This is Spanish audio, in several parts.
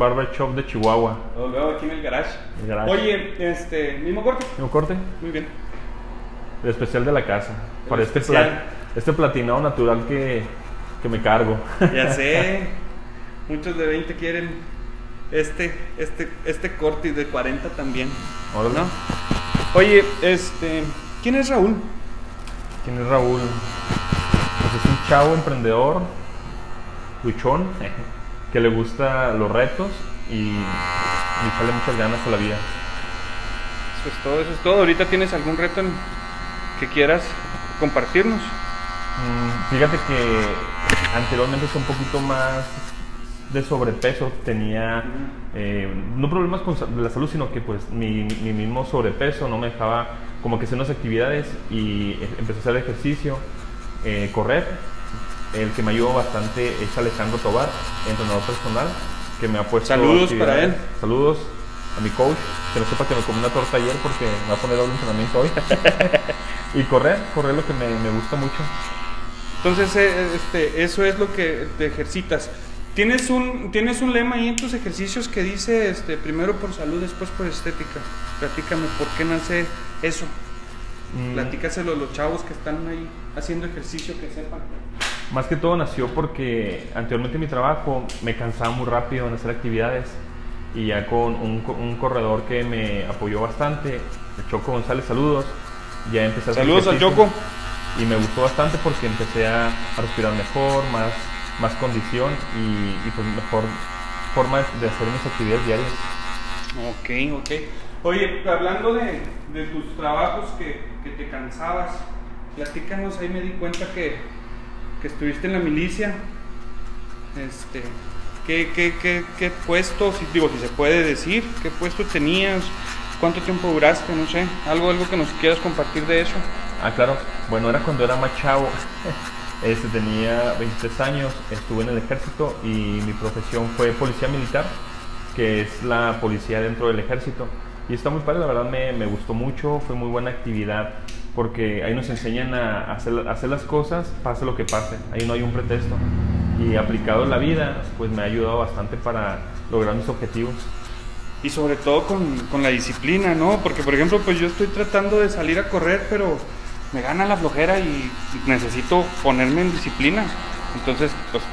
Barber Shop de Chihuahua. Lo veo aquí en el garage. El garage. Oye, este, mismo corte. ¿Mismo corte? Muy bien. El especial de la casa. El Para este, especial. pla- este platinado natural que, que me cargo. Ya sé. Muchos de 20 quieren este, este, este corte y de 40 también. Órale. ¿No? Oye, este, ¿quién es Raúl? ¿Quién es Raúl? Pues es un chavo emprendedor, luchón, que le gusta los retos y le sale muchas ganas a la vida. Eso es todo, eso es todo. Ahorita tienes algún reto en- que quieras compartirnos. Mm, Fíjate que anteriormente fue un poquito más de sobrepeso, tenía eh, no problemas con la salud, sino que pues mi, mi mismo sobrepeso no me dejaba como que hacer unas actividades y eh, empecé a hacer ejercicio, eh, correr. El que me ayudó bastante es Alejandro Tobar, entrenador personal, que me ha puesto Saludos para él. Saludos a mi coach, que no sepa que me comí una torta ayer porque me va a poner doble entrenamiento hoy. y correr, correr lo que me, me gusta mucho. Entonces, eh, este, eso es lo que te ejercitas. Tienes un, tienes un lema ahí en tus ejercicios que dice, este, primero por salud, después por estética. Platícame, ¿por qué nace eso? Mm, Platícaselo a los chavos que están ahí haciendo ejercicio, que sepan. Más que todo nació porque anteriormente en mi trabajo me cansaba muy rápido en hacer actividades y ya con un, co- un corredor que me apoyó bastante, el Choco González, saludos, ya empecé a hacer Saludos al ejercicio Choco. Y me gustó bastante porque empecé a, a respirar mejor, más, más condición y, y pues mejor forma de hacer mis actividades diarias. Ok, ok. Oye, hablando de, de tus trabajos que, que te cansabas, platícanos, ahí me di cuenta que, que estuviste en la milicia. Este, ¿qué, qué, qué, qué puesto, si, digo, si se puede decir, qué puesto tenías, cuánto tiempo duraste, no sé, algo, algo que nos quieras compartir de eso? Ah, claro. Bueno, era cuando era más. Este, tenía 23 años, estuve en el ejército y mi profesión fue policía militar, que es la policía dentro del ejército. Y está muy padre, la verdad me, me gustó mucho, fue muy buena actividad, porque ahí nos enseñan a hacer, a hacer las cosas, pase lo que pase, ahí no hay un pretexto. Y aplicado en la vida, pues me ha ayudado bastante para lograr mis objetivos. Y sobre todo con, con la disciplina, ¿no? Porque, por ejemplo, pues yo estoy tratando de salir a correr, pero me gana la flojera y necesito ponerme en disciplina. Entonces, pues,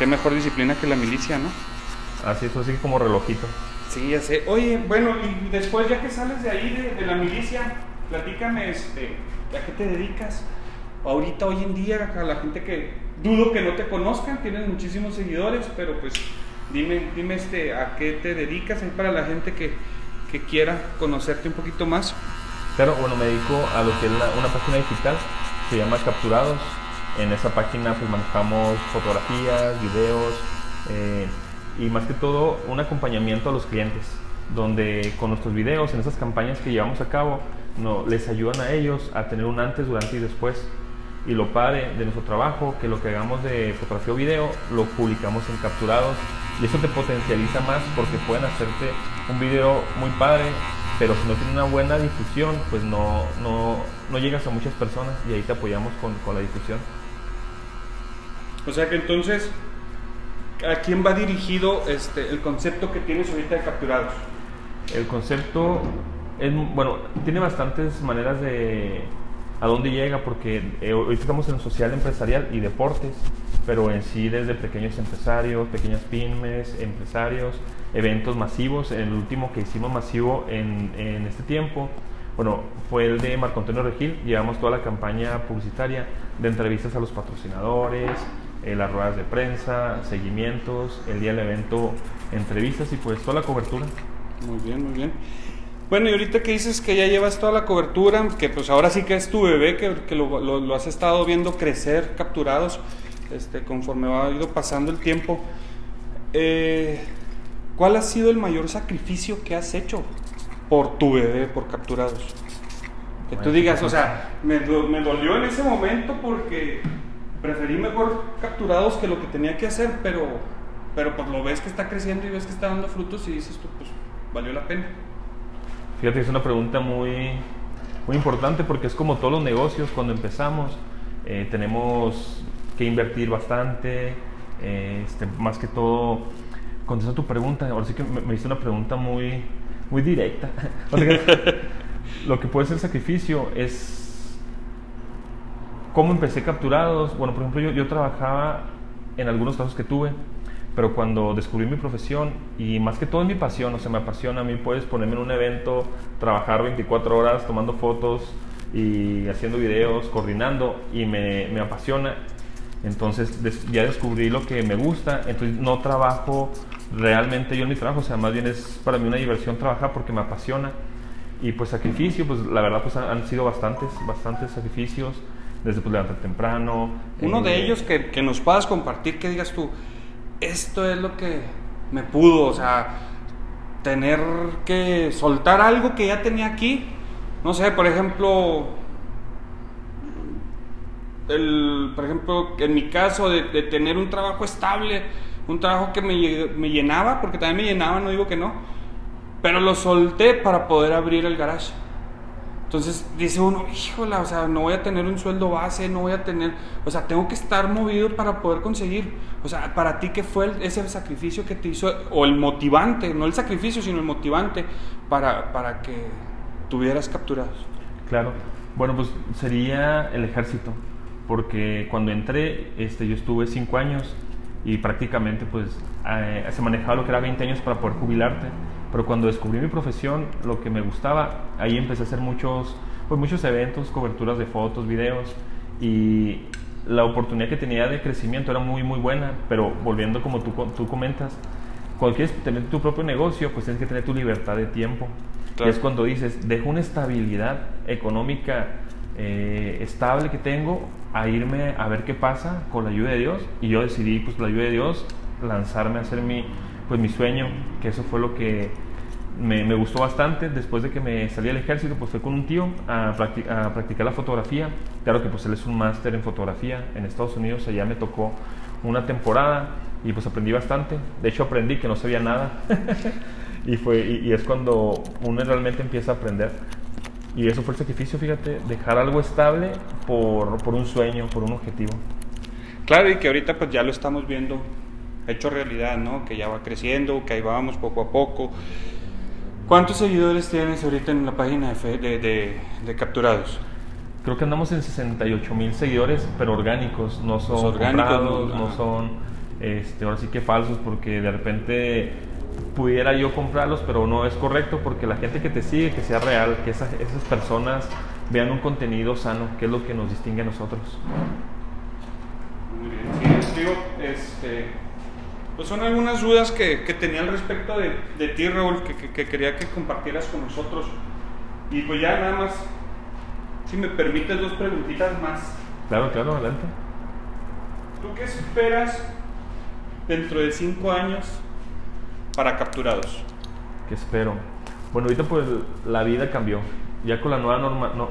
qué mejor disciplina que la milicia, ¿no? Así es, así como relojito. Sí, ya sé. Oye, bueno, y después ya que sales de ahí, de, de la milicia, platícame, este, ¿a qué te dedicas? Ahorita, hoy en día, a la gente que dudo que no te conozcan, tienes muchísimos seguidores, pero pues dime, dime este, a qué te dedicas ahí para la gente que, que quiera conocerte un poquito más. Claro, bueno, me dedico a lo que es una página digital, se llama Capturados. En esa página pues manejamos fotografías, videos eh, y más que todo un acompañamiento a los clientes, donde con nuestros videos, en esas campañas que llevamos a cabo, no, les ayudan a ellos a tener un antes, durante y después. Y lo padre de nuestro trabajo, que lo que hagamos de fotografía o video, lo publicamos en Capturados. Y eso te potencializa más porque pueden hacerte un video muy padre, pero si no tiene una buena difusión, pues no, no, no llegas a muchas personas y ahí te apoyamos con, con la difusión. O sea que entonces, ¿a quién va dirigido este, el concepto que tienes ahorita de capturados? El concepto es, bueno, tiene bastantes maneras de a dónde llega, porque eh, ahorita estamos en social empresarial y deportes, pero en sí desde pequeños empresarios, pequeñas pymes, empresarios, eventos masivos. El último que hicimos masivo en, en este tiempo, bueno, fue el de Marco Antonio Regil. Llevamos toda la campaña publicitaria de entrevistas a los patrocinadores, eh, las ruedas de prensa, seguimientos, el día del evento, entrevistas y pues toda la cobertura. Muy bien, muy bien. Bueno, y ahorita que dices que ya llevas toda la cobertura, que pues ahora sí que es tu bebé, que, que lo, lo- lo has estado viendo crecer, capturados, este, conforme va ido pasando el tiempo. eh, ¿Cuál ha sido el mayor sacrificio que has hecho por tu bebé, por capturados? Que tú digas, pues, o sea, me, me dolió en ese momento porque preferí mejor capturados que lo que tenía que hacer, pero, pero pues lo ves que está creciendo y ves que está dando frutos y dices tú, pues valió la pena. Fíjate que es una pregunta muy, muy importante porque es como todos los negocios, cuando empezamos eh, tenemos que invertir bastante, eh, este, más que todo contesto tu pregunta. Ahora sí que me, me una pregunta muy, muy directa. lo que puede ser sacrificio es cómo empecé capturados. Bueno, por ejemplo, yo trabajaba en algunos casos que tuve, pero cuando descubrí mi profesión y más que todo es mi pasión, o sea, me apasiona, a mí puedes ponerme en un evento, trabajar 24 horas tomando fotos y haciendo videos, coordinando y me, me apasiona. Entonces ya descubrí lo que me gusta, entonces no trabajo realmente yo en mi trabajo, o sea, más bien es para mí una diversión trabajar porque me apasiona. Y pues sacrificio, pues la verdad pues han, sido bastantes, bastantes sacrificios, desde pues levantar temprano. Uno de eh, ellos que, que, nos puedas compartir, que digas tú, esto es lo que me pudo, o sea, tener que soltar algo que ya tenía aquí, no sé, por ejemplo, el, por ejemplo, en mi caso de, tener un trabajo estable, un trabajo que me, me, llenaba, porque también me llenaba, no digo que no, pero lo solté para poder abrir el garage. Entonces dice uno, híjole, o sea, no voy a tener un sueldo base, no voy a tener, o sea, tengo que estar movido para poder conseguir. O sea, para ti, ¿qué fue ese sacrificio que te hizo, o el motivante, no el sacrificio, sino el motivante para, para que tuvieras capturados? Claro, bueno, pues sería el ejército, porque cuando entré, este, yo estuve cinco años y prácticamente pues eh, se manejaba lo que era 20 años para poder jubilarte. Pero cuando descubrí mi profesión, lo que me gustaba, ahí empecé a hacer muchos, pues muchos eventos, coberturas de fotos, videos y la oportunidad que tenía de crecimiento era muy muy buena, pero volviendo como tú, tú comentas, cuando quieres tener tu propio negocio, pues tienes que tener tu libertad de tiempo. Y es cuando dices, dejo una estabilidad económica eh, estable que tengo a irme a ver qué pasa con la ayuda de Dios. Y yo decidí, pues, con la ayuda de Dios, lanzarme a hacer mi, pues, mi sueño, que eso fue lo que me, me gustó bastante. Después de que me salí del ejército, pues fue con un tío a, a practicar la fotografía. Claro que pues él es un máster en fotografía en Estados Unidos, allá me tocó una temporada y pues aprendí bastante. De hecho aprendí que no sabía nada. y, fue, y, y es cuando uno realmente empieza a aprender. Y eso fue el sacrificio, fíjate, dejar algo estable por, por, un sueño, por un objetivo. Claro, y que ahorita pues ya lo estamos viendo hecho realidad, ¿no? Que ya va creciendo, que ahí vamos poco a poco. ¿Cuántos seguidores tienes ahorita en la página de, de, de, Capturados? Creo que andamos en 68 mil seguidores, pero orgánicos, no son orgánicos, no, son, este, ahora sí que falsos, porque de repente pudiera yo comprarlos, pero no es correcto porque la gente que te sigue, que sea real, que esas, esas personas vean un contenido sano, que es lo que nos distingue a nosotros. Muy bien, sí, digo, este, pues son algunas dudas que, que tenía al respecto de, de ti, Raúl, que, que, que, quería que compartieras con nosotros. Y pues ya nada más, si me permites dos preguntitas más. Claro, claro, adelante. ¿Tú qué esperas dentro de cinco años para capturados? ¿Qué espero? Bueno, ahorita pues la vida cambió. Ya con la nueva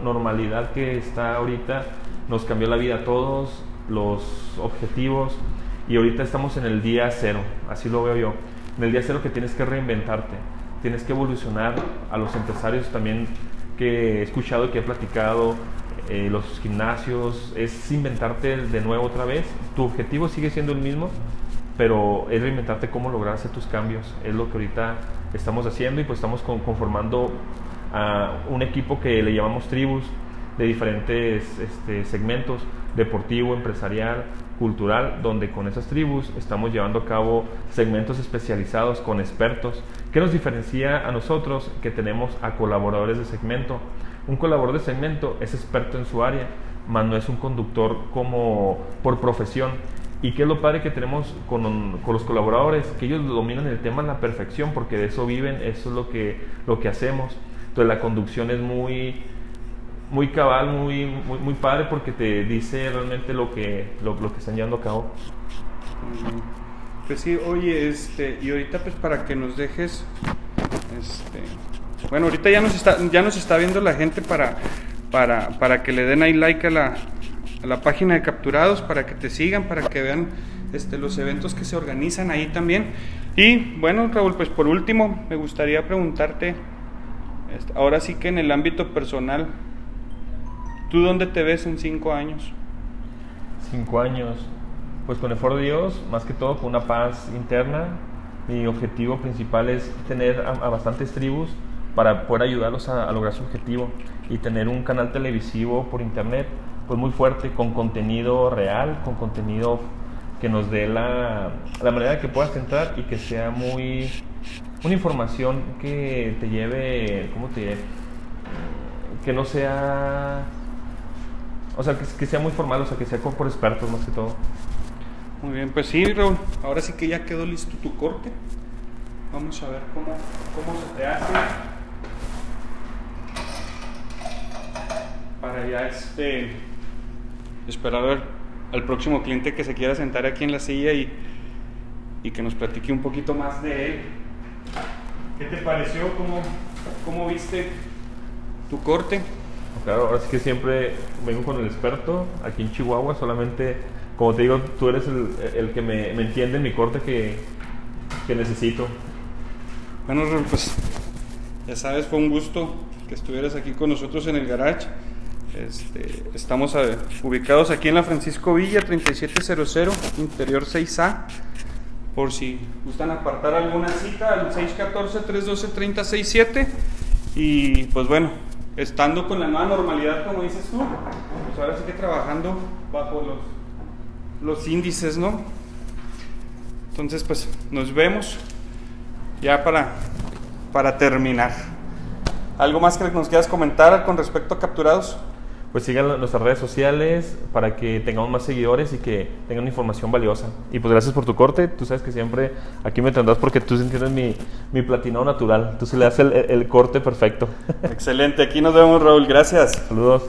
normalidad que está ahorita, nos cambió la vida a todos, los objetivos, y ahorita estamos en el día cero, así lo veo yo. En el día cero que tienes que reinventarte, tienes que evolucionar a los empresarios también que he escuchado, que he platicado, eh, los gimnasios, es inventarte de nuevo otra vez. Tu objetivo sigue siendo el mismo, pero es reinventarte cómo lograr hacer tus cambios. Es lo que ahorita estamos haciendo y pues estamos conformando a un equipo que le llamamos tribus de diferentes este, segmentos, deportivo, empresarial, cultural, donde con esas tribus estamos llevando a cabo segmentos especializados con expertos. ¿Qué nos diferencia a nosotros que tenemos a colaboradores de segmento? Un colaborador de segmento es experto en su área, más no es un conductor como por profesión y qué es lo padre que tenemos con, con, los colaboradores, que ellos dominan el tema a la perfección, porque de eso viven, eso es lo que, lo que hacemos. Entonces la conducción es muy, muy cabal, muy, muy, padre, porque te dice realmente lo que, lo, que están llevando a cabo. Pues sí, oye, este, y ahorita pues para que nos dejes, este, bueno, ahorita ya nos está, ya nos está viendo la gente para, para, para que le den ahí like a la, a la página de capturados para que te sigan, para que vean este, los eventos que se organizan ahí también. Y bueno, Raúl, pues por último, me gustaría preguntarte, este, ahora sí que en el ámbito personal, ¿tú dónde te ves en cinco años? Cinco años, pues con el foro de Dios, más que todo con una paz interna, mi objetivo principal es tener a, bastantes tribus para poder ayudarlos a, a, lograr su objetivo y tener un canal televisivo por internet pues muy fuerte con contenido real, con contenido que nos dé la, la manera que puedas entrar y que sea muy una información que te lleve, ¿cómo te diré? Que no sea, o sea, que, sea muy formal, o sea, que sea por expertos más que todo. Muy bien, pues sí, Raúl. Ahora sí que ya quedó listo tu corte. Vamos a ver cómo, cómo se te hace. Para ya este esperar al próximo cliente que se quiera sentar aquí en la silla y, y que nos platique un poquito más de él. ¿Qué te pareció? ¿Cómo, cómo viste tu corte? Claro, ahora sí que siempre vengo con el experto aquí en Chihuahua, solamente, como te digo, tú eres el, que me, entiende en mi corte que, que necesito. Bueno, pues ya sabes, fue un gusto que estuvieras aquí con nosotros en el garage. Este, estamos a, ubicados aquí en la Francisco Villa, 3700, interior 6A. Por si gustan apartar alguna cita, al 614-312-3067. Y pues bueno, estando con la nueva normalidad, como dices tú, pues ahora sí que trabajando bajo los, los índices, ¿no? Entonces, pues nos vemos ya para, para terminar. ¿Algo más que nos quieras comentar con respecto a capturados? Pues sigan nuestras redes sociales para que tengamos más seguidores y que tengan información valiosa. Y pues gracias por tu corte. Tú sabes que siempre aquí me tendrás porque tú entiendes mi, mi platinado natural. Tú se le das el, el corte perfecto. Excelente. Aquí nos vemos, Raúl. Gracias. Saludos.